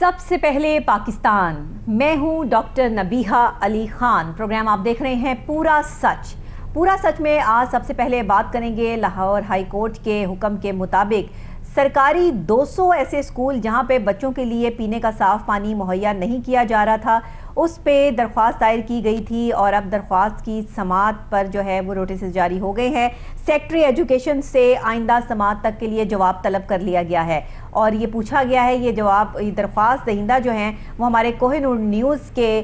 सबसे पहले पाकिस्तान। मैं हूँ डॉक्टर नबीहा अली खान। प्रोग्राम आप देख रहे हैं पूरा सच। पूरा सच में आज सबसे पहले बात करेंगे लाहौर हाई कोर्ट के हुक्म के मुताबिक। सरकारी 200 ऐसे स्कूल जहाँ पे बच्चों के लिए पीने का साफ़ पानी मुहैया नहीं किया जा रहा था, उस पर दरख्वास्त दायर की गई थी और अब दरख्वास्त की समात पर जो है वो नोटिस जारी हो गए हैं। सेक्रेटरी एजुकेशन से आइंदा समात तक के लिए जवाब तलब कर लिया गया है। और ये पूछा गया है, ये जवाब, ये दरख्वास्त दहिंदा जो हैं, वो हमारे कोहिनूर न्यूज़ के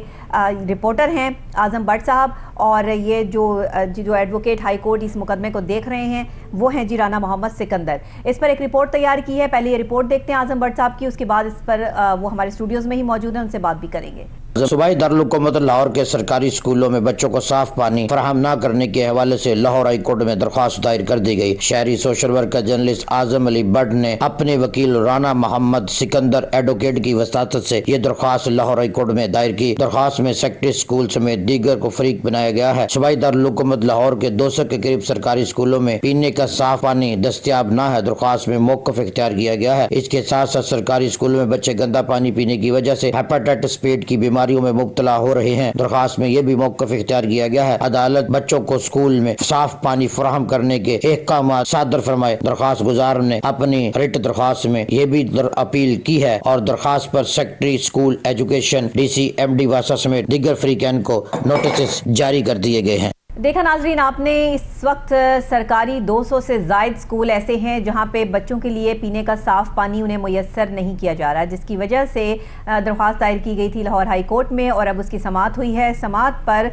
रिपोर्टर हैं, आज़म भट्ट साहब, और ये जो जो एडवोकेट हाई कोर्ट इस मुकदमे को देख रहे हैं, वो हैं जी राना मोहम्मद सिकंदर। इस पर एक रिपोर्ट तैयार की है, पहले ये रिपोर्ट देखते हैं आज़म भट्ट साहब की, उसके बाद इस पर वो हमारे स्टूडियोज़ में ही मौजूद हैं, उनसे बात भी करेंगे। सूबाई दारकूमत लाहौर के सरकारी स्कूलों में बच्चों को साफ़ पानी फराहम न करने के हवाले से लाहौर हाई कोर्ट में दरख्वास्त दायर कर दी गई। शहरी social worker journalist Azam Ali Butt ने अपने वकील राना मोहम्मद सिकंदर एडवोकेट की वसात से ये दरख्वास्त लाहौर हाई कोर्ट में दायर की। दरख्वास्त में सेक्ट्री स्कूल समेत दीगर को फरीक बनाया गया है। सूबाई दारकूमत लाहौर के दो सौ के करीब सरकारी स्कूलों में पीने का साफ़ पानी दस्तियाब न है। दरख्वास्त में मौकफ इख्तियार किया गया है। इसके साथ साथ सरकारी स्कूलों में बच्चे गंदा पानी पीने की वजह से हेपाटाइटिस पेट की बीमारी बीमारियों में मुबतला हो रहे हैं। दरखास्त में ये भी मौकफ इख्तियार किया गया है। अदालत बच्चों को स्कूल में साफ़ पानी फराहम करने के अहकाम सादर फरमाए। दरखास्त गुजार ने अपनी रिट दरखास्त में ये भी अपील की है और दरखास्त पर secretary school education D C M D वासा समेत दिगर फ्रीकैन को नोटिस जारी कर दिए गए हैं। देखा नाजरीन, आपने इस वक्त सरकारी 200 से जायद स्कूल ऐसे हैं जहाँ पे बच्चों के लिए पीने का साफ़ पानी उन्हें मैसर नहीं किया जा रहा, जिसकी वजह से दरख्वास्त दायर की गई थी लाहौर हाई कोर्ट में और अब उसकी समात हुई है। समात पर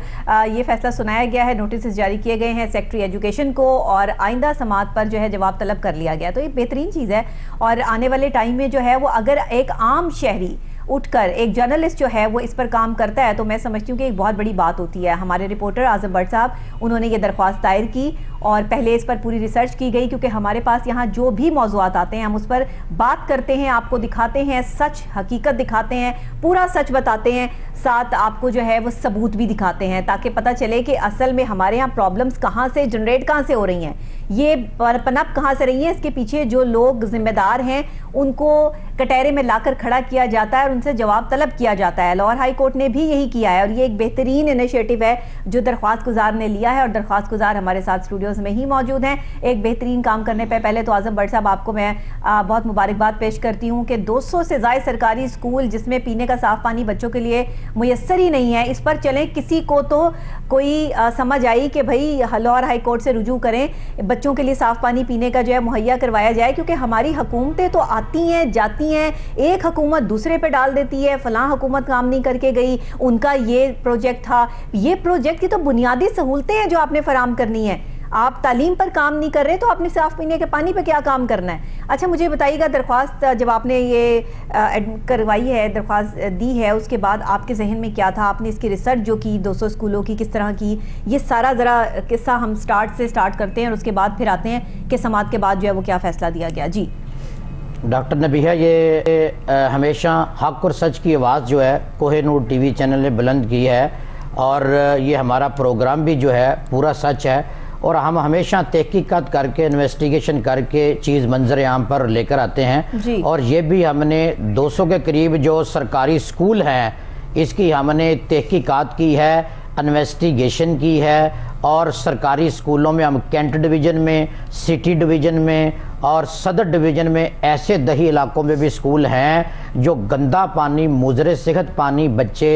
ये फैसला सुनाया गया है नोटिस जारी किए गए हैं सेक्रेटरी एजुकेशन को और आइंदा समात पर जो है जवाब तलब कर लिया गया। तो ये बेहतरीन चीज़ है और आने वाले टाइम में जो है वो अगर एक आम शहरी उठकर, एक जर्नलिस्ट जो है, वो इस पर काम करता है तो मैं समझती हूँ कि एक बहुत बड़ी बात होती है। हमारे रिपोर्टर आज़म भट्ट साहब, उन्होंने ये दरख्वास्त दायर की और पहले इस पर पूरी रिसर्च की गई, क्योंकि हमारे पास यहाँ जो भी मौजूद आते हैं, हम उस पर बात करते हैं, आपको दिखाते हैं, सच हकीकत दिखाते हैं, पूरा सच बताते हैं। साथ आपको जो है वो सबूत भी दिखाते हैं ताकि पता चले कि असल में हमारे यहाँ प्रॉब्लम्स कहाँ से जनरेट कहाँ से हो रही हैं। ये पनप कहाँ से रही है? इसके पीछे जो लोग जिम्मेदार हैं, उनको कटहरे में लाकर खड़ा किया जाता है और उनसे जवाब तलब किया जाता है। लाहौर हाई कोर्ट ने भी यही किया है और ये एक बेहतरीन इनिशिएटिव है जो दरख्वास्त गुजार ने लिया है और दरख्वास्त गुजार हमारे साथ स्टूडियोज में ही मौजूद हैं। एक बेहतरीन काम करने पर पहले तो आज़म भट्ट साहब, आपको मैं बहुत मुबारकबाद पेश करती हूँ कि दो सौ से ज़ायद सरकारी स्कूल जिसमें पीने का साफ़ पानी बच्चों के लिए मैसर ही नहीं है। इस पर चलें, किसी को तो कोई समझ आई कि भाई लाहौर हाई कोर्ट से रुजू करें। बच्चों के लिए साफ़ पानी पीने का जो है मुहैया करवाया जाए, क्योंकि हमारी हुकूमतें तो आती हैं, जाती हैं। एक हुकूमत दूसरे पे डाल देती है, फ़लाँ हुकूमत काम नहीं करके गई, उनका ये प्रोजेक्ट था। ये प्रोजेक्ट की तो बुनियादी सहूलतें हैं जो आपने फराम करनी है। आप तालीम पर काम नहीं कर रहे तो आपने साफ़ पीने के पानी पर क्या काम करना है? अच्छा मुझे बताइएगा, दरख्वास्त, जब आपने ये करवाई है, दरख्वास्त दी है, उसके बाद आपके जहन में क्या था? आपने इसकी रिसर्च जो की 200 स्कूलों की, किस तरह की, ये सारा ज़रा किस्सा हम स्टार्ट से स्टार्ट करते हैं और उसके बाद फिर आते हैं कि समात के बाद जो है वो क्या फ़ैसला दिया गया। जी। डॉक्टर नबीहा, ये हमेशा हक और सच की आवाज़ जो है कोहेनूर टीवी चैनल ने बुलंद की है और ये हमारा प्रोग्राम भी जो है, पूरा सच है। और हम हमेशा तहकीकत करके इन्वेस्टिगेशन करके चीज़ मंजर आम पर लेकर आते हैं। और ये भी हमने 200 के करीब जो सरकारी स्कूल हैं इसकी हमने तहकीकात की है इन्वेस्टिगेशन की है और सरकारी स्कूलों में हम कैंट डिवीज़न में सिटी डिवीज़न में और सदर डिवीज़न में ऐसे दही इलाकों में भी स्कूल हैं जो गंदा पानी मुजर सेहत पानी बच्चे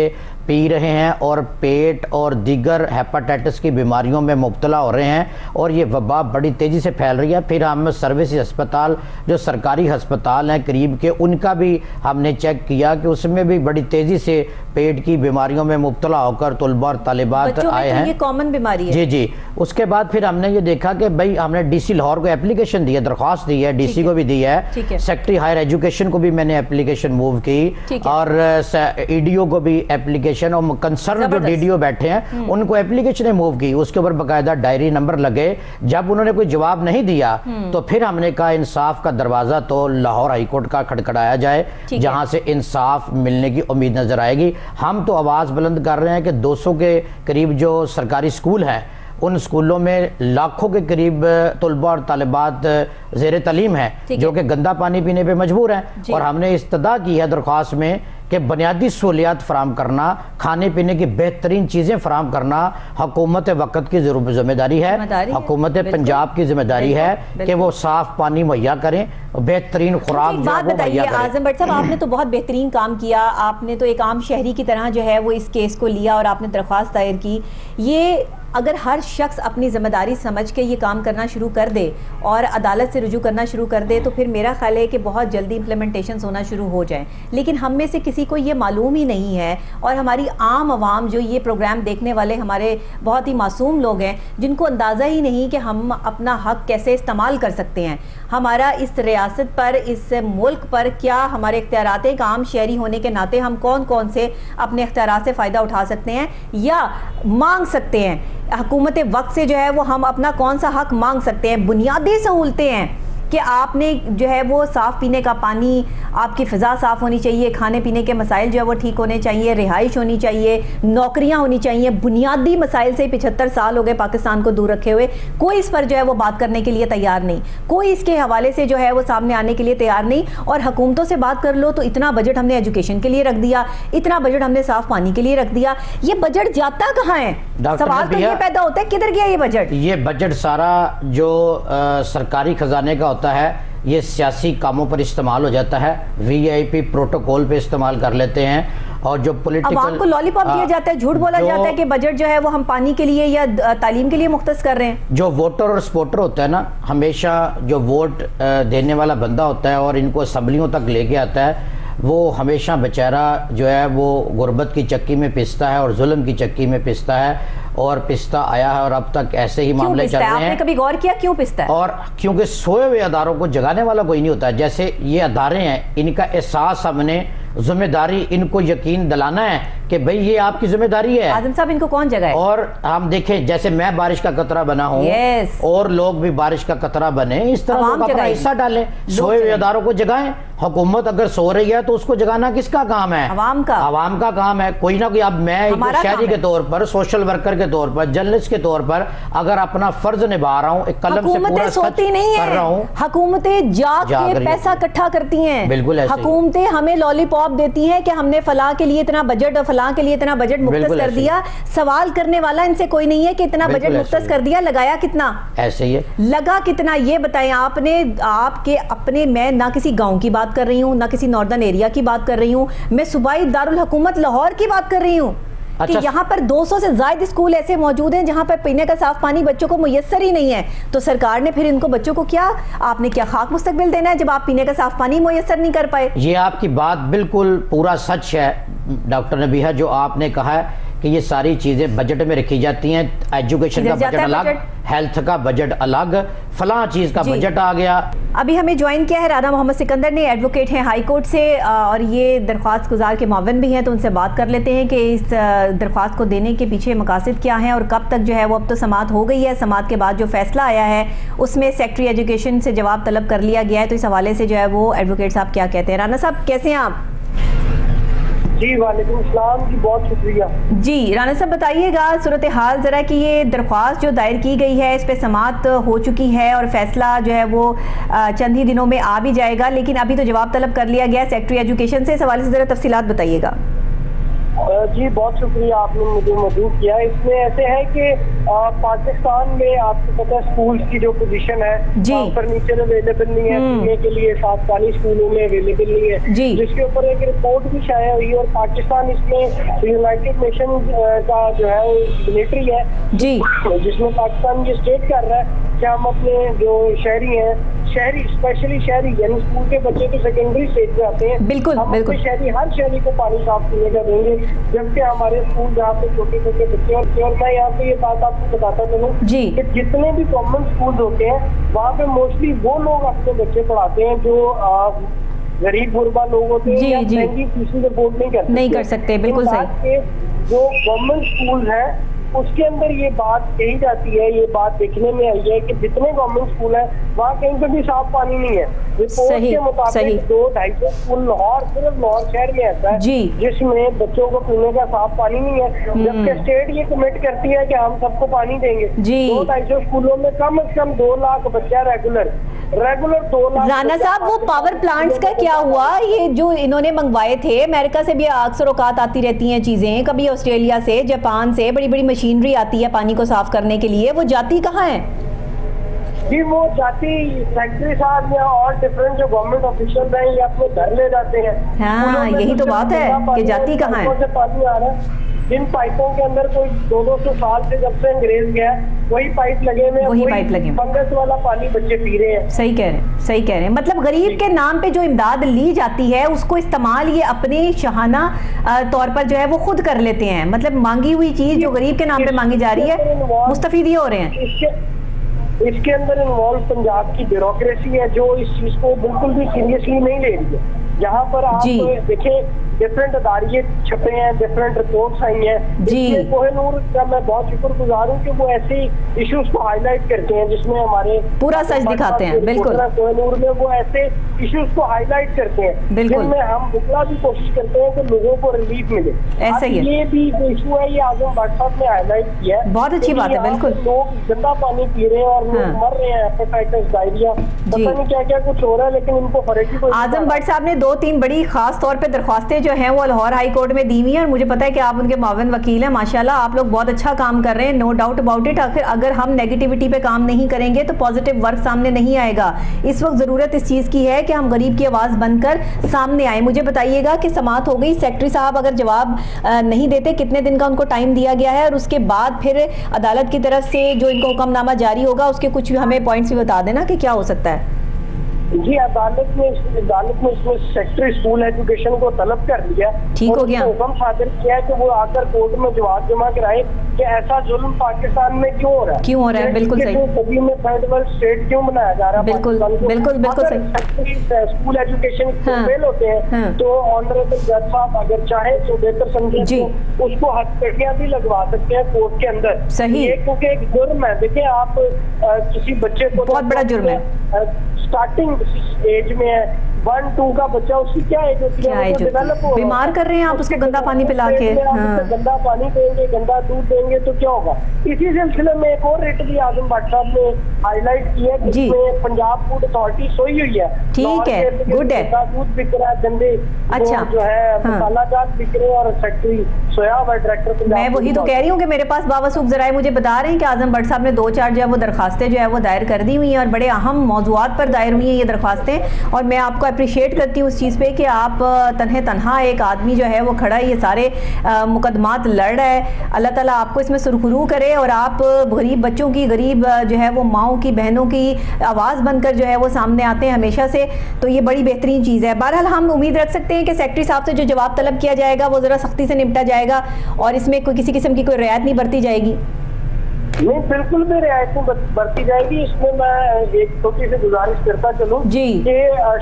पी रहे हैं और पेट और दीगर हेपाटाइटिस की बीमारियों में मुबतला हो रहे हैं और ये वबा बड़ी तेज़ी से फैल रही है। फिर हम सर्विस अस्पताल जो सरकारी अस्पताल हैं करीब के उनका भी हमने चेक किया कि उसमें भी बड़ी तेज़ी से पेट की बीमारियों में मुबतला होकर तलबा और तालिबात आए तो हैं। कॉमन बीमारी है। जी जी। उसके बाद फिर हमने ये देखा कि भाई हमने डीसी लाहौर को एप्लीकेशन दी है दरख्वास्त दी है डीसी को भी दी है। सेक्रेटरी हायर एजुकेशन को भी मैंने एप्लीकेशन मूव की और ईडीओ को भी एप्लीकेशन एप्लीकेशन और कंसर्न जो डीडीओ बैठे हैं हम्म। उनको एप्लीकेशन मूव की। उसके ऊपर बकायदा डायरी नंबर लगे। जब उन्होंने कोई जवाब नहीं दिया हम्म। तो फिर हमने कहा इंसाफ का दरवाज़ा तो लाहौर हाईकोर्ट का खड़खड़ाया जाए जहाँ से इंसाफ मिलने की उम्मीद नज़र आएगी। हम तो आवाज़ बुलंद कर रहे हैं कि 200 के करीब जो सरकारी स्कूल है उन स्कूलों में लाखों के करीब तलबा और तालिबात जेर तलीम है जो कि गंदा पानी पीने पर मजबूर हैं। और हमने इस्तदा की है दरख्वास्त में कि बुनियादी सहूलियात फ्राहम करना खाने पीने की बेहतरीन चीज़ें फ्राहम करना हकूमत वक़्त की ज़िम्मेदारी है। हकूमत पंजाब की ज़िम्मेदारी है कि वो साफ़ पानी मुहैया करें बेहतरीन खुराक बात बताइए आज़म भट्ट साहब आपने तो बहुत बेहतरीन काम किया आपने तो एक आम शहरी की तरह जो है वो इस केस को लिया और आपने दरख्वास्त दायर की। ये अगर हर शख्स अपनी ज़िम्मेदारी समझ के ये काम करना शुरू कर दे और अदालत से रुजू करना शुरू कर दे तो फिर मेरा ख्याल है कि बहुत जल्दी इम्प्लीमेंटेशन होना शुरू हो जाए। लेकिन हम में से किसी को ये मालूम ही नहीं है और हमारी आम आवाम जो ये प्रोग्राम देखने वाले हमारे बहुत ही मासूम लोग हैं जिनको अंदाज़ा ही नहीं कि हम अपना हक कैसे इस्तेमाल कर सकते हैं। हमारा इस रियासत पर, इस मुल्क पर क्या हमारे इख्तियार एक आम शहरी होने के नाते हम कौन कौन से अपने इख्तियार से फ़ायदा उठा सकते हैं या मांग सकते हैं? हकूमत वक्त से जो है वो हम अपना कौन सा हक मांग सकते हैं? बुनियादी सहूलतें हैं। कि आपने जो है वो साफ़ पीने का पानी आपकी फ़िज़ा साफ़ होनी चाहिए खाने पीने के मसाइल जो है वो ठीक होने चाहिए रिहाइश होनी चाहिए नौकरियाँ होनी चाहिए बुनियादी मसाइल से पिछहत्तर साल हो गए पाकिस्तान को दूर रखे हुए कोई इस पर जो है वो बात करने के लिए तैयार नहीं कोई इसके हवाले से जो है वो सामने आने के लिए तैयार नहीं और हुकूमतों से बात कर लो तो इतना बजट हमने एजुकेशन के लिए रख दिया इतना बजट हमने साफ़ पानी के लिए रख दिया ये बजट जाता कहाँ है? सवाल तो ये पैदा होता है किधर गया ये बजट? ये बजट सारा जो आ, सरकारी खजाने का होता है ये सियासी कामों पर इस्तेमाल हो जाता है। वीआईपी प्रोटोकॉल पे इस्तेमाल कर लेते हैं और जो पोलिटिकल अब आपको लॉलीपॉप दिया जाता है झूठ बोला जाता है कि बजट जो है वो हम पानी के लिए या तालीम के लिए मुख्त कर रहे हैं। जो वोटर और सपोर्टर होता है ना हमेशा जो वोट देने वाला बंदा होता है और इनको असम्बलियों तक लेके आता है वो हमेशा बेचारा जो है वो गुर्बत की चक्की में पिसता है और जुल्म की चक्की में पिसता है और पिस्ता आया है और अब तक ऐसे ही मामले चल रहे हैं। कभी गौर किया क्यों पिस्ता है? और क्योंकि सोए हुए अदारों को जगाने वाला कोई नहीं होता। जैसे ये अदारे हैं इनका एहसास हमने ज़िम्मेदारी इनको यकीन दिलाना है कि भाई ये आपकी ज़िम्मेदारी है। आज़म साहब इनको कौन जगह और हम देखें जैसे मैं बारिश का कतरा बना हूँ और लोग भी बारिश का कतरा बने इस तरह अपना हिस्सा डालें। सोए हुए अदारों को जगाएँ। हुकूमत अगर सो रही है तो उसको जगाना किसका काम है? अवाम का। अवाम का काम है। कोई ना कोई अब मैं शहरी के तौर पर सोशल वर्कर के तौर पर जर्नलिस्ट के तौर पर अगर अपना फ़र्ज़ निभा रहा हूँ एक कलम से पूरा सोती नहीं कर रहा हूँ हुकूमतें जाग के पैसा इकट्ठा करती हैं। बिल्कुल हुकूमतें हमें लॉलीपॉप देती हैं कि हमने फलाह के लिए इतना बजट और फलाह के लिए इतना बजट मुख्त कर दिया। सवाल करने वाला इनसे कोई नहीं है कि इतना बजट मुख्त कर दिया लगाया कितना? ऐसे ही। लगा कितना? ये बताएँ आपने आपके अपने मैं ना किसी गाँव की बात कर रही हूँ ना किसी नॉर्दर्न एरिया की बात कर रही हूँ। मैं सुबाई दारुल हुकूमत लाहौर की बात कर रही हूँ अच्छा। कि यहाँ पर 200 से ज़्यादा स्कूल ऐसे मौजूद हैं जहाँ पर पीने का साफ़ पानी बच्चों को मुयसर ही नहीं है। तो सरकार ने फिर इनको बच्चों को क्या आपने क्या खाक मुस्तकबिल देना है जब आप पीने का साफ़ पानी मुयसर नहीं कर पाए? ये आपकी बात बिल्कुल पूरा सच है डॉक्टर नबीहा जो आपने कहा है। कि ये सारी चीज़ें बजट में रखी जाती हैं एजुकेशन का बजट अलग हेल्थ का बजट अलग फला चीज़ का बजट आ गया। अभी हमें ज्वाइन किया है राधा मोहम्मद सिकंदर ने एडवोकेट हैं हाई कोर्ट से और ये दरख्वास्त गुजार के मावन भी हैं तो उनसे बात कर लेते हैं कि इस दरख्वास्त को देने के पीछे मकासद क्या हैं और कब तक जो है वो अब तो समात हो गई है। समात के बाद जो फैसला आया है उसमें सेक्रेटरी एजुकेशन से जवाब तलब कर लिया गया है तो इस हवाले से जो है वो एडवोकेट साहब क्या कहते हैं। राना साहब कैसे हैं आप? जी, वालेकुम सलाम जी, बहुत शुक्रिया। जी राना साहब, बताइएगा सूरत हाल ज़रा कि ये दरख्वास्त जो दायर की गई है, इस पर समात हो चुकी है और फैसला जो है वो चंद ही दिनों में आ भी जाएगा, लेकिन अभी तो जवाब तलब कर लिया गया सेक्रेटरी एजुकेशन से, इस हवाले से ज़रा तफसीत बताइएगा। जी बहुत शुक्रिया आपने मुझे मौजूद किया। इसमें ऐसे है कि पाकिस्तान में आपको पता है स्कूल की जो पोजीशन है फर्नीचर अवेलेबल नहीं है हम्म। पीने के लिए साफ़ पानी स्कूलों में अवेलेबल नहीं है। जिसके ऊपर एक रिपोर्ट भी शाया हुई और पाकिस्तान इसमें यूनाइटेड नेशन का जो है मिलिट्री है। जी। जिसमें पाकिस्तान ये स्टेट कर रहा है कि हम अपने जो शहरी हैं शहरी स्पेशली शहरी यानी स्कूल के बच्चे तो सेकेंडरी स्टेज पे आते हैं। बिल्कुल हम बिल्कुल। शहरी हर शहरी को पानी साफ़ पीने का देंगे। जबकि हमारे स्कूल जहाँ पे छोटे छोटे बच्चे और, और मैं यहाँ पे ये बात आपको बताता चलूँ कि जितने भी कॉमन स्कूल होते हैं वहाँ पे मोस्टली वो लोग अपने बच्चे पढ़ाते हैं जो गरीब गुरबा लोग होते हैं या महँगी फ़ीस अफोर्ड नहीं कर सकते। नहीं कर सकते बिल्कुल सही। जो गवर्नमेंट स्कूल है उसके अंदर ये बात कही जाती है ये बात देखने में आई है कि जितने गवर्नमेंट स्कूल है वहाँ कहीं पर भी साफ़ पानी नहीं है। रिपोर्ट के मुताबिक दो ढाई सौ स्कूल लाहौर सिर्फ़ लाहौर शहर में ऐसा है जिसमें बच्चों को पीने का साफ़ पानी नहीं है हम्म। जबकि स्टेट ये कमिट करती है कि हम सबको पानी देंगे। दो ढाई सौ स्कूलों में कम अज कम दो लाख बच्चा रेगुलर रेगुलर दो लाख राना साहब वो पावर प्लांट्स का क्या हुआ? ये जो इन्होंने मंगवाए थे अमेरिका से भी अक्सर औकात आती रहती हैं चीज़ें कभी ऑस्ट्रेलिया से जापान से बड़ी बड़ी मशीनरी आती है पानी को साफ़ करने के लिए वो जाती कहाँ है? जी वो जाती फैक्ट्री साहब या और डिफरेंट जो गवर्नमेंट ऑफिशियल हैं ये अपने घर ले जाते हैं। हाँ यही तो बात है कि जाती कहाँ है? पानी आ रहा है। जिन पाइपों के अंदर कोई दो दो सौ साल से जब से अंग्रेज़ गया वही पाइप लगे हुए वही पाइप लगे फंगस वाला पानी बच्चे पी रहे हैं। सही कह रहे हैं सही कह रहे हैं। मतलब गरीब के नाम पे जो इमदाद ली जाती है उसको इस्तेमाल ये अपने शहाना तौर पर जो है वो खुद कर लेते हैं। मतलब मांगी हुई चीज़ जो गरीब के नाम पे मांगी जा रही है मुस्तफीद हो रहे हैं। इसके अंदर इन्वॉल्व पंजाब की ब्यूरोक्रेसी है जो इस चीज़ को बिल्कुल भी सीरियसली नहीं ले रही है। जहाँ पर आप देखें डिफरेंट अदारिये छपे हैं डिफरेंट रिपोर्ट्स आई हैं। जी। कोहनूर का मैं बहुत शुक्रगुजार हूँ कि वो ऐसे इश्यूज़ को हाईलाइट करते हैं जिसमें हमारे पूरा सच दिखाते हैं बिल्कुल। कोहनूर में वो ऐसे इश्यूज़ को हाईलाइट करते हैं जिनमें हम बुकला भी कोशिश करते हैं कि लोगों को रिलीफ मिले। ऐसे ही ये भी जो इशू है ये आज़म साहब ने हाईलाइट किया है। बहुत अच्छी बात है बिल्कुल। लोग गंदा पानी पी रहे हैं और लोग हाँ। मर रहे हैं डायरिया पता नहीं क्या क्या कुछ हो रहा है लेकिन इनको फ़र्क ही आज़म भट्ट साहब ने दो तीन बड़ी खास तौर पर दरख्वास्तें जो है वो लाहौर हाई कोर्ट में दी हुई है और मुझे पता है कि आप उनके मावन वकील हैं, माशाल्लाह आप लोग बहुत अच्छा काम कर रहे हैं नो डाउट अबाउट इट आखिर अगर हम नेगेटिविटी पे काम नहीं करेंगे तो पॉजिटिव वर्क सामने नहीं आएगा। इस वक्त ज़रूरत इस चीज़ की है कि हम गरीब की आवाज़ बनकर सामने आए। मुझे बताइएगा कि समात हो गई। सेक्रेटरी साहब अगर जवाब नहीं देते, कितने दिन का उनको टाइम दिया गया है और उसके बाद फिर अदालत की तरफ़ से जो इनको हुक्मनामा जारी होगा, उसके कुछ हमें पॉइंट्स भी बता देना कि क्या हो सकता है। जी अदालत ने अदालत ने इसमें सेक्टरी स्कूल एजुकेशन को तलब कर दिया ठीक हो गया। हुक्म सादर किया है कि वो आकर कोर्ट में जवाब जमा कराए कि ऐसा जुल्म पाकिस्तान में क्यों हो रहा है। क्यों हो रहा है? बिल्कुल सही। सदी में थर्ड वर्ल्ड स्टेट क्यों बनाया जा रहा है? बिल्कुल बिल्कुल बिल्कुल सही। स्कूल एजुकेशन फेल होते हैं हाँ। तो ऑनरेबल जज साहब अगर चाहे तो बेहतर समझे तो उसको हथकड़ियाँ भी लगवा सकते हैं कोर्ट के अंदर। सही। क्योंकि एक जुर्म है। देखिए आप किसी बच्चे को बहुत बड़ा जुर्म है। स्टार्टिंग एज में है। वन टू का बच्चा उसकी क्या एज होती है? डेवलप हो? बीमार कर रहे हैं आप उसको गंदा पानी पिला के। हाँ। गंदा पानी देंगे गंदा दूध देंगे तो क्या होगा? इसी सिलसिले में एक और रेट भी आज़म भट्ट साहब ने हाईलाइट किया जिसमें पंजाब फ़ूड अथॉरिटी सोई हुई है। ठीक है। गुड है। दूध बिक रहा है गंदे। अच्छा। जो है हाँ। मसाला जात बिक रहे और फैक्ट्री सोया हुआ डायरेक्टर मैं वही तो कह रही हूँ कि मेरे पास बाबा सुख जराए मुझे बता रहे हैं कि आज़म भट्ट साहब ने दो चार जो है वो दरखास्तें जो है वो दायर कर दी हुई हैं और बड़े अहम मौजूद पर दायर हुई हैं। ये दरख्वास्तें। और मैं आपको अप्रिशिएट करती हूँ उस चीज़ पे कि आप तनहे तनहा एक आदमी जो है वो खड़ा ये सारे मुकदमात लड़ रहा है। अल्लाह ताला आपको इसमें सुरखरू करे और आप गरीब बच्चों की, गरीब जो है वो माओ की, बहनों की आवाज़ बनकर जो है वो सामने आते हैं हमेशा से। तो ये बड़ी बेहतरीन चीज़ है। बहरहाल हम उम्मीद रख सकते हैं कि सेक्रेटरी साहब से जो जवाब तलब किया जाएगा, वो ज़रा सख्ती से निपटा जाएगा और इसमें कोई किसी किस्म की कोई रियायत नहीं बरती जाएगी। नहीं बिल्कुल भी रियायतें बरती जाएगी। इसमें मैं एक छोटी सी गुजारिश करता चलूँ कि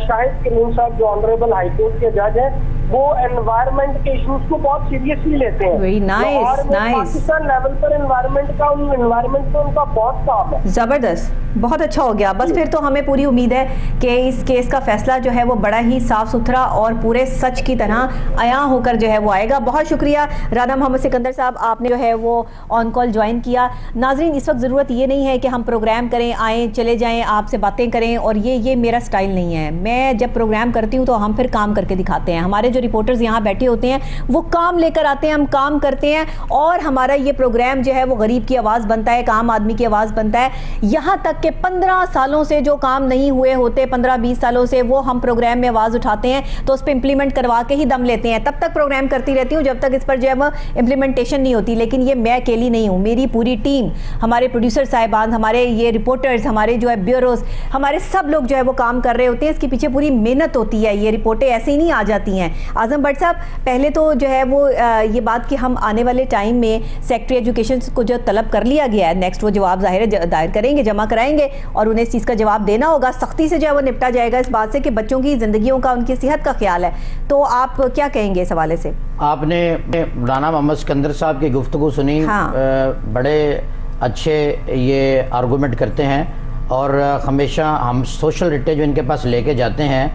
शाहिद करीम साहब जो ऑनरेबल हाईकोर्ट के जज है वो एनवायरमेंट के इश्यूज़ को बहुत सीरियसली लेते हैं। Nice, nice. पाकिस्तान लेवल पर एनवायरमेंट का उन एनवायरमेंट पे उनका बहुत काम है। ज़बरदस्त। बहुत अच्छा हो गया। बस फिर तो हमें पूरी उम्मीद है कि इस केस का फैसला जो है वो बड़ा ही साफ़ सुथरा और पूरे सच की तरह आया होकर जो है वो आएगा। बहुत शुक्रिया राना मोहम्मद सिकंदर साहब आपने जो है वो ऑन कॉल ज्वाइन किया। नाजरीन, इस वक्त ज़रूरत ये नहीं है कि हम प्रोग्राम करें, आएँ, चले जाएँ, आपसे बातें करें, और ये ये मेरा स्टाइल नहीं है। मैं जब प्रोग्राम करती हूँ तो हम फिर काम करके दिखाते हैं। हमारे जो रिपोर्टर्स यहाँ बैठे होते हैं, वो काम लेकर आते हैं, हम काम करते हैं, और हमारा ये प्रोग्राम जो है वो गरीब की आवाज़ बनता है एक आम आदमी की आवाज़ बनता है। यहाँ तक कि पंद्रह सालों से जो काम नहीं हुए होते, पंद्रह बीस सालों से, वो हम प्रोग्राम में आवाज़ उठाते हैं तो उस पर इम्प्लीमेंट करवा के ही दम लेते हैं। तब तक प्रोग्राम करती रहती हूँ, जब तक इस पर जो है वो इम्प्लीमेंटेशन नहीं होती। लेकिन ये मैं अकेली नहीं हूँ, मेरी पूरी टीम हमारे प्रोड्यूसर साहिबान हमारे ये रिपोर्टर्स हमारे जो है ब्यूरोज हमारे सब लोग जो है वो काम कर रहे होते हैं। इसके पीछे पूरी मेहनत होती है ये रिपोर्टें ऐसे ही नहीं आ जाती हैं। आज़म भट्ट साहब पहले तो जो है वो ये बात कि हम आने वाले टाइम में सेक्रेटरी एजुकेशन को जो तलब कर लिया गया है। नेक्स्ट वो जवाब ज़ाहिर दायर करेंगे जमा कराएँगे और उन्हें इस चीज़ का जवाब देना होगा। सख्ती से जो है वो निपटा जाएगा इस बात से कि बच्चों की ज़िंदगियों का उनकी सेहत का ख्याल है। तो आप क्या कहेंगे इस हवाले से? आपने राना मोहम्मद सिकंदर साहब की गुफ्तु सुनी। हाँ। बड़े अच्छे ये आर्गूमेंट करते हैं और हमेशा हम सोशल रिटेज इनके पास लेके जाते हैं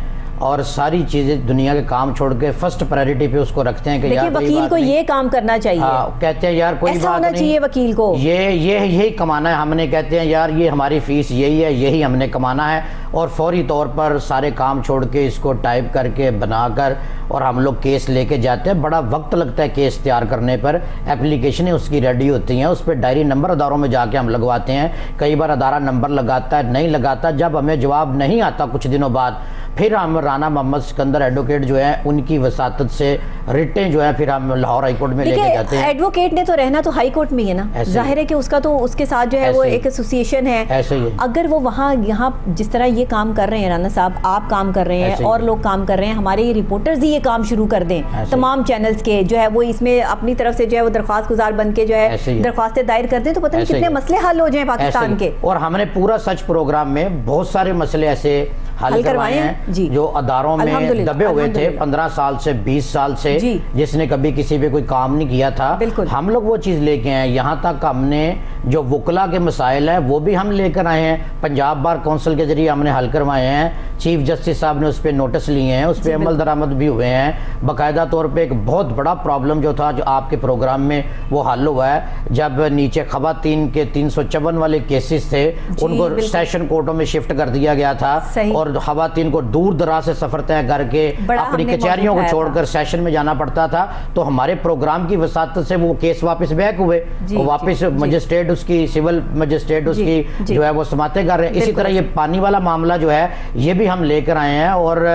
और सारी चीज़ें दुनिया के काम छोड़ के फ़र्स्ट प्रायोरिटी पे उसको रखते हैं कि यार वकील को ये काम करना चाहिए। आ, हाँ, कहते हैं यार कोई बात नहीं। चाहिए वकील को। ये ये यही कमाना है हमने कहते हैं यार ये हमारी फ़ीस यही है यही हमने कमाना है। और फौरी तौर पर सारे काम छोड़ के इसको टाइप करके बनाकर और हम लोग केस लेके जाते हैं। बड़ा वक्त लगता है केस तैयार करने पर। एप्लीकेशनें उसकी रेडी होती हैं उस पर डायरी नंबर अदारों में जाके हम लगवाते हैं। कई बार अदारा नंबर लगाता है नहीं लगाता जब हमें जवाब नहीं आता कुछ दिनों बाद फिर हम राना मोहम्मद सिकंदर एडवोकेट जो है उनकी वसात से रिटें जो है फिर हम लाहौर हाईकोर्ट में लेके जाते हैं। एडवोकेट ने तो रहना तो हाई कोर्ट में ही है ना। ज़ाहिर है कि उसका तो उसके साथ जो है वो एक एसोसिएशन है। ऐसे ही अगर वो वहाँ यहाँ जिस तरह ये काम कर रहे हैं राना साहब आप काम कर रहे हैं और लोग काम कर रहे हैं हमारे ये रिपोर्टर्स ही ये काम शुरू कर दें। तमाम चैनल्स के जो है वो इसमें अपनी तरफ़ से जो है वो दरख्वास्त गुजार बन के जो है दरख्वास्तें दायर कर दें तो पता नहीं कितने मसले हल हो जाए पाकिस्तान के। और हमने पूरा सच प्रोग्राम में बहुत सारे मसले ऐसे हल करवाए हैं। जी। जो अदारों में दबे हुए थे पंद्रह साल से बीस साल से जिसने कभी किसी पे कोई काम नहीं किया था। हम लोग वो चीज़ लेके आए यहाँ तक हमने जो वकला के मसाइल है वो भी हम लेकर आए हैं। पंजाब बार काउंसिल के ज़रिए हमने हल करवाए हैं। चीफ जस्टिस साहब ने उस पर नोटिस लिए हैं उस पर अमल दरामद भी हुए हैं। बाकायदा तौर पर एक बहुत बड़ा प्रॉब्लम जो था जो आपके प्रोग्राम में वो हल हुआ है। जब नीचे खवातीन के तीन सौ चौवन वाले केसेस थे उनको सेशन कोर्टों में शिफ्ट कर दिया गया था और खवातीन को दूर दराज से सफ़र तय करके अपनी कचहरियों को छोड़कर सेशन में जाना पड़ता था। तो हमारे प्रोग्राम की वसात से वो केस वापस बैक हुए। वापस मजिस्ट्रेट उसकी सिविल मजिस्ट्रेट उसकी जो। है वो समाते कर रहे हैं। इसी तरह ये पानी वाला मामला जो है ये भी हम लेकर आए हैं और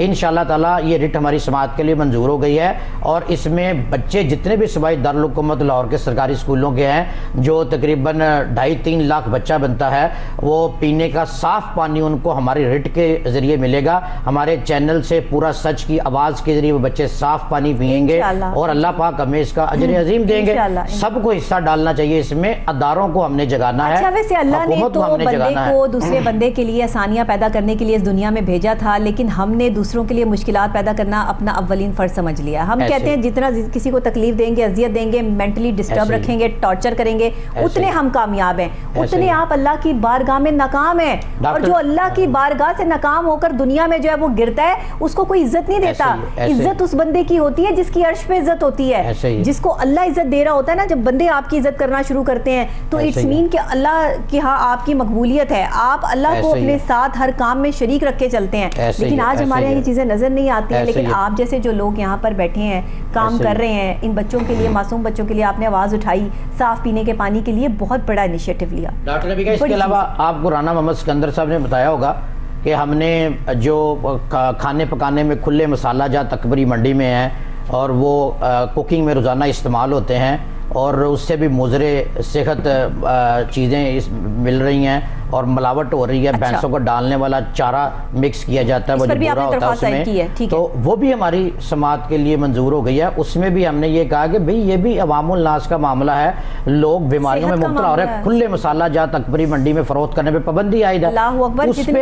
इन ताला ये रिट हमारी समाज के लिए मंजूर हो गई है। और इसमें बच्चे जितने भी सबाई दारकूमत लाहौर के सरकारी स्कूलों के हैं जो तकरीबन ढाई तीन लाख बच्चा बनता है वो पीने का साफ़ पानी उनको हमारी रिट के ज़रिए मिलेगा। हमारे चैनल से पूरा सच की आवाज़ के ज़रिए बच्चे साफ़ पानी पियेंगे और अल्लाह पाक हमें इसका अजर हम्म, अजीम देंगे। सबको हिस्सा डालना चाहिए इसमें। अदारों को हमने जगाना अच्छा, है वैसे अल्लाह ने तो बंदे को दूसरे बंदे के लिए आसानियाँ पैदा करने के लिए इस दुनिया में भेजा था लेकिन हमने दूसरों के लिए मुश्किल पैदा करना अपना अवलिन फ़र्ज़ समझ लिया। हम कहते हैं जितना किसी को तकलीफ़ देंगे अजियत देंगे मेंटली डिस्टर्ब रखेंगे टॉर्चर करेंगे उतने हम कामयाब हैं। उतने आप अल्लाह की बारगाह में नाकाम है। और जो अल्लाह की बारगाह से नाकाम होकर दुनिया में जो है वो गिरता है उसको कोई इज़्ज़त नहीं देता। इज़्ज़त उस बंदे की होती है जिसकी अर्श पे इज़्ज़त होती है। जिसको अल्लाह इज़्ज़त दे रहा होता है ना जब बंदे आपकी इज़्ज़त करना शुरू करते हैं तो इट्स मीन कि अल्लाह की हाँ आपकी मकबूलियत है। आप अल्लाह को अपने साथ हर काम में शरीक रख के चलते हैं। लेकिन आज हमारे यहाँ ये चीज़ें नज़र नहीं आती हैं लेकिन आप जैसे जो लोग यहाँ पर बैठे हैं काम कर रहे हैं इन बच्चों के लिए मासूम बच्चों के लिए आपने आवाज़ उठाई साफ़ पीने के पानी के लिए बहुत बड़ा इनिशिएटिव लिया। डॉक्टर इसके अलावा आपको राना मोहम्मद सिकंदर साहब ने बताया होगा कि हमने जो खाने पकाने में खुले मसाला जहाँ तकबरी मंडी में है और वो कुकिंग में रोज़ाना इस्तेमाल होते हैं और उससे भी मुजरे, सेहत चीज़ें इस, मिल रही हैं। और मिलावट हो रही है अच्छा। भैंसों को डालने वाला चारा मिक्स किया जाता है वो जो होता है उसमें। तो वो भी हमारी समाज के लिए मंजूर हो गई है। उसमें भी हमने ये कहा कि भाई ये भी अवामुलनास का मामला है। लोग बीमारियों में मुबतला हो रहे हैं। खुले मसाला जहाँ तकबरी मंडी में फरोख्त करने पर पाबंदी आई है।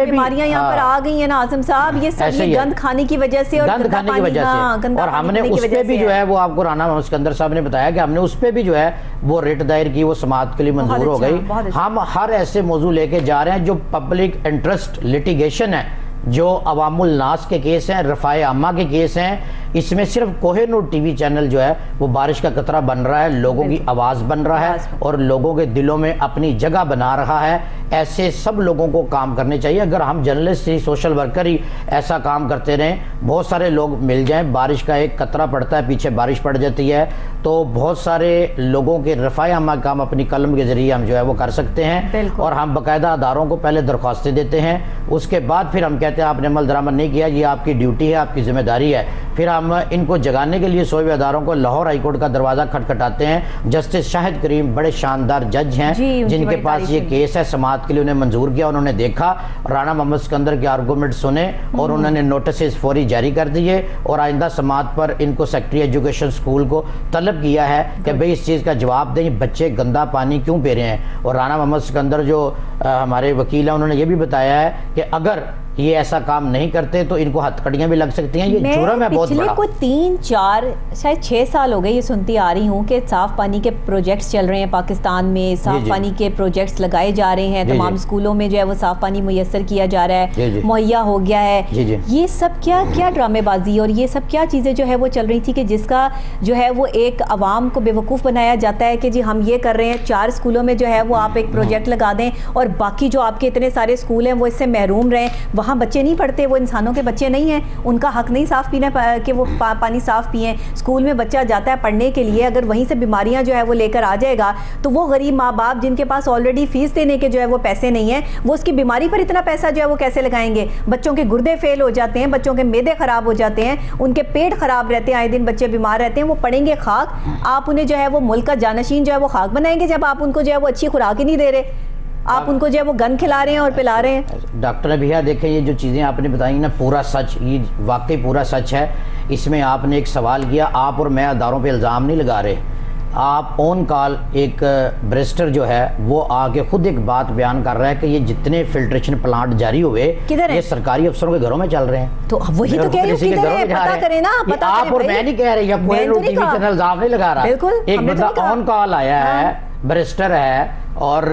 बीमारियाँ यहाँ पर हाँ। आ गई है ना आज़म साहब। ये सब गंद खाने की वजह से गंद खाने की वजह से। हाँ, और हमने उस पर भी जो है। वो आपको राना मोहम्मद सिकंदर साहब ने बताया कि हमने उस पर भी जो है वो रेट दायर की वो समात के लिए मंजूर हो अच्छा, गई। हम हर ऐसे मौजू लेके जा रहे हैं जो पब्लिक इंटरेस्ट लिटिगेशन है जो अवामुल नास के केस हैं रफ़ाए आमा के केस हैं इसमें सिर्फ़ कोहेनूर टीवी चैनल जो है वो बारिश का कतरा बन रहा है लोगों की आवाज़ बन रहा है और लोगों के दिलों में अपनी जगह बना रहा है। ऐसे सब लोगों को काम करने चाहिए। अगर हम जर्नलिस्ट ही सोशल वर्कर ही ऐसा काम करते रहें बहुत सारे लोग मिल जाएँ। बारिश का एक कतरा पड़ता है पीछे बारिश पड़ जाती है। तो बहुत सारे लोगों के रफ़ाया हम काम अपनी कलम के ज़रिए हम जो है वो कर सकते हैं। और हम बाकायदा अदारों को पहले दरख्वास्तें देते हैं। उसके बाद फिर हम कहते हैं आपने अमल दरामद नहीं किया ये आपकी ड्यूटी है आपकी ज़िम्मेदारी है। फिर हम इनको जगाने के लिए सोए अदारों को लाहौर हाईकोर्ट का दरवाज़ा खटखटाते हैं। जस्टिस शाहिद करीम बड़े शानदार जज हैं जिनके पास ये केस है समात के लिए उन्हें मंजूर किया उन्होंने देखा। राना मोहम्मद सिकंदर के आर्गूमेंट सुने और हम्म। उन्होंने नोटिस फौरी जारी कर दिए और आइंदा समात पर इनको सेक्ट्री एजुकेशन स्कूल को तलब किया है कि भाई इस चीज़ का जवाब दें बच्चे गंदा पानी क्यों पी रहे हैं? और राना मोहम्मद सिकंदर जो आ, हमारे वकील हैं उन्होंने ये भी बताया है कि अगर ये ऐसा काम नहीं करते तो इनको हथकड़ियाँ भी लग सकती हैं। ये जुर्म है बहुत बड़ा। को तीन चार शायद छह साल हो गए ये सुनती आ रही हूँ कि साफ़ पानी के प्रोजेक्ट्स चल रहे हैं पाकिस्तान में साफ़ पानी के प्रोजेक्ट्स लगाए जा रहे हैं तमाम स्कूलों में जो है वो साफ़ पानी मुयसर किया जा रहा है मुहैया हो गया है। ये सब क्या क्या ड्रामेबाजी और ये सब क्या चीज़ें जो है वो चल रही थी कि जिसका जो है वो एक आवाम को बेवकूफ़ बनाया जाता है कि जी हम ये कर रहे हैं चार स्कूलों में जो है वो आप एक प्रोजेक्ट लगा दें और बाकी जो आपके इतने सारे स्कूल हैं वो इससे महरूम रहें वहाँ बच्चे नहीं पढ़ते वो इंसानों के बच्चे नहीं हैं। उनका हक नहीं साफ़ पीना कि वो पा, पानी साफ़ पिए। स्कूल में बच्चा जाता है पढ़ने के लिए अगर वहीं से बीमारियाँ जो है वो लेकर आ जाएगा तो वो गरीब माँ बाप जिनके पास ऑलरेडी फ़ीस देने के जो है वो पैसे नहीं है वो उसकी बीमारी पर इतना पैसा जो है वो कैसे लगाएँगे? बच्चों के गुर्दे फेल हो जाते हैं बच्चों के मेदे ख़राब हो जाते हैं उनके पेट ख़राब रहते हैं आए दिन बच्चे बीमार रहते हैं वो पढ़ेंगे खाक। आप उन्हें जो है वो मुल्क का जानशीन जो है वो खाक बनाएँगे जब आप उनको जो है वो अच्छी खुराक ही नहीं दे रहे। आप उनको जो है वो गन खिला रहे हैं और पिला रहे हैं। डॉक्टर भैया देखें ये जो चीज़ें आपने बताई ना पूरा सच ये वाकई पूरा सच है। इसमें आपने एक सवाल किया आप और मैं अदारों पे इल्ज़ाम नहीं लगा रहे। आप ऑन कॉल एक ब्रेस्टर जो है वो आके खुद एक बात बयान कर रहा है कि ये जितने फिल्ट्रेशन प्लांट जारी हुए ये सरकारी अफसरों के घरों में चल रहे हैं। तो वही तो कह रही हूँ पता करें ना पता आप और मैं नहीं कह रहे कोई टीवी चैनल इल्ज़ाम नहीं लगा रहा। एक बंदा ऑन कॉल आया है हाँ। ब्रेस्टर है और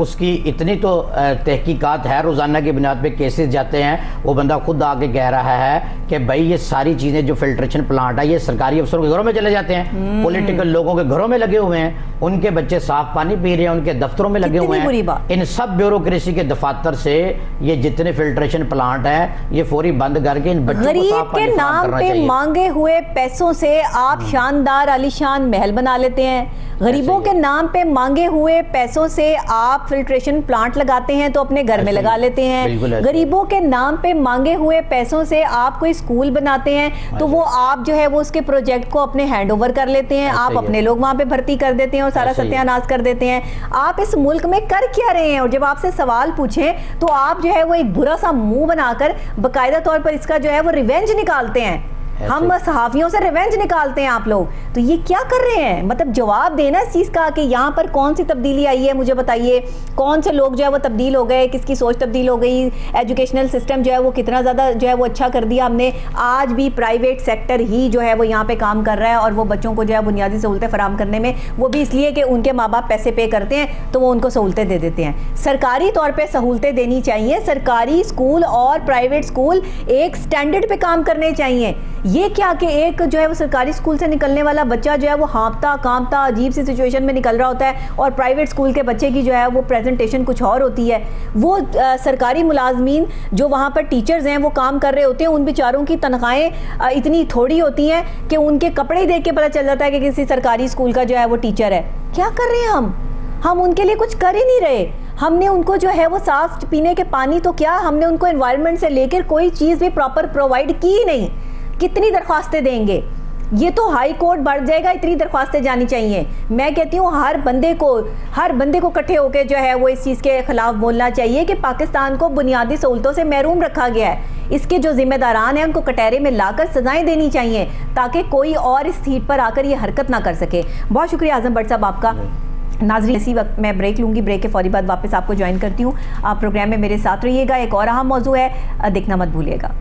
उसकी इतनी तो तहकीकात है रोज़ाना की बुनियाद पे केसेस जाते हैं वो बंदा खुद आके कह रहा है कि भाई ये सारी चीज़ें जो फिल्ट्रेशन प्लांट है ये सरकारी अफसरों के घरों में चले जाते हैं। Political hmm. लोगों के घरों में लगे हुए हैं उनके बच्चे साफ़ पानी पी रहे हैं उनके दफ्तरों में लगे हुए हैं। इन सब ब्यूरोक्रेसी के दफातर से ये जितने फिल्ट्रेशन प्लांट है ये फौरी बंद करके इन बच्चों को साफ़ के नाम पे मांगे हुए पैसों से आप हम्म। शानदार आलिशान महल बना लेते हैं। गरीबों के नाम पे मांगे हुए पैसों से आप फिल्ट्रेशन प्लांट लगाते हैं तो अपने घर में लगा लेते हैं। गरीबों के नाम पे मांगे हुए पैसों से आप कोई स्कूल बनाते हैं तो वो आप जो है वो उसके प्रोजेक्ट को अपने हैंड ओवर कर लेते हैं। आप अपने लोग वहाँ पे भर्ती कर देते हैं और सारा सत्यानाश कर देते हैं। आप इस मुल्क में कर क्या रहे हैं? और जब आपसे सवाल पूछे तो आप जो है वो एक बुरा सा मुँह बनाकर बाकायदा तौर पर इसका जो है वो रिवेंज निकालते हैं। हम सहाफियों से रिवेंज निकालते हैं आप लोग। तो ये क्या कर रहे हैं? मतलब जवाब देना इस चीज़ का कि यहाँ पर कौन सी तब्दीली आई है, मुझे बताइए। कौन से लोग जो है वो तब्दील हो गए? किसकी सोच तब्दील हो गई? एजुकेशनल सिस्टम जो है वो कितना ज़्यादा जो है वो अच्छा कर दिया हमने। आज भी प्राइवेट सेक्टर ही जो है वो यहाँ पे काम कर रहा है और वो बच्चों को जो है बुनियादी सहूलतें फराम करने में, वो भी इसलिए कि उनके माँ बाप पैसे पे करते हैं तो वो उनको सहूलतें दे देते हैं। सरकारी तौर पर सहूलतें देनी चाहिए। सरकारी स्कूल और प्राइवेट स्कूल एक स्टैंडर्ड पे काम करने चाहिए। ये क्या कि एक जो है वो सरकारी स्कूल से निकलने वाला बच्चा जो है वो हाँपता कांपता अजीब सी सिचुएशन में निकल रहा होता है और प्राइवेट स्कूल के बच्चे की जो है वो प्रेजेंटेशन कुछ और होती है। वो आ, सरकारी मुलाजमीन जो वहाँ पर टीचर्स हैं वो काम कर रहे होते हैं उन बेचारों की तनख्वाहें इतनी थोड़ी होती हैं कि उनके कपड़े देख के पता चल जाता है कि किसी सरकारी स्कूल का जो है वो टीचर है। क्या कर रहे हैं हम? हम उनके लिए कुछ कर ही नहीं रहे। हमने उनको जो है वो साफ़ पीने के पानी तो क्या हमने उनको एनवायरनमेंट से लेकर कोई चीज़ भी प्रॉपर प्रोवाइड की ही नहीं। कितनी दरख्वास्तें देंगे? ये तो हाई कोर्ट बढ़ जाएगा इतनी दरख्वास्तें जानी चाहिए। मैं कहती हूँ हर बंदे को हर बंदे को इकट्ठे होकर जो है वो इस चीज़ के खिलाफ बोलना चाहिए कि पाकिस्तान को बुनियादी सहूलतों से महरूम रखा गया है। इसके जो जिम्मेदारान हैं उनको कटहरे में लाकर सजाएँ देनी चाहिए ताकि कोई और इस सीट पर आकर ये हरकत ना कर सके। बहुत शुक्रिया आज़म भट्ट साहब आपका। नाजरी इसी वक्त मैं ब्रेक लूँगी ब्रेक के फौरी बाद वापस आपको ज्वाइन करती हूँ। आप प्रोग्राम में मेरे साथ रहिएगा एक और अहम मौजू है देखना मत भूलिएगा।